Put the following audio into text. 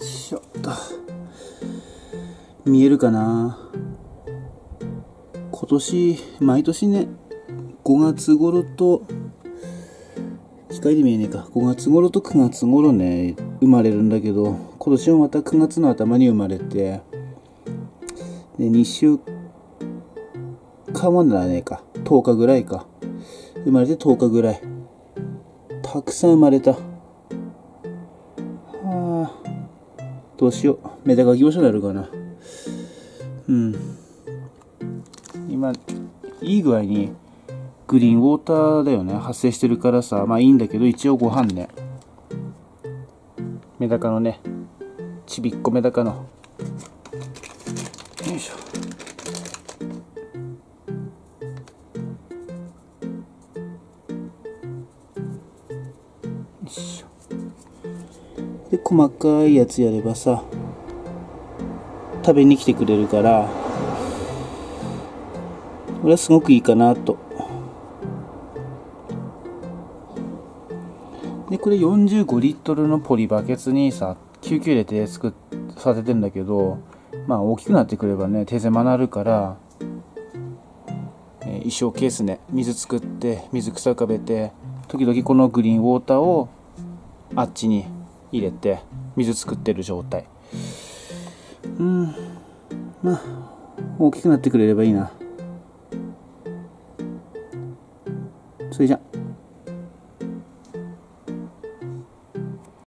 しょっと。見えるかな？今年毎年ね5月頃と控えで見えねえか。5月頃と9月頃ね生まれるんだけど今年もまた9月の頭に生まれてで2週間はならねえか。10日ぐらいか。生まれて10日ぐらい。たくさん生まれた。どうしよう。メダカ業者になるかな。うん。今いい具合にグリーンウォーターだよね。発生してるからさ。まあいいんだけど一応ご飯ね。メダカのね。ちびっこメダカの。よいしょ。よいしょ。で細かいやつやればさ食べに来てくれるからこれはすごくいいかなと。でこれ45リットルのポリバケツにさ救急入れて作っ育ててんだけどまあ大きくなってくればね手狭なるから、えー、衣装ケースね水作って水草浮かべて時々このグリーンウォーターをあっちに入れて水作ってる状態。うん。まあ大きくなってくれればいいな。それじゃ。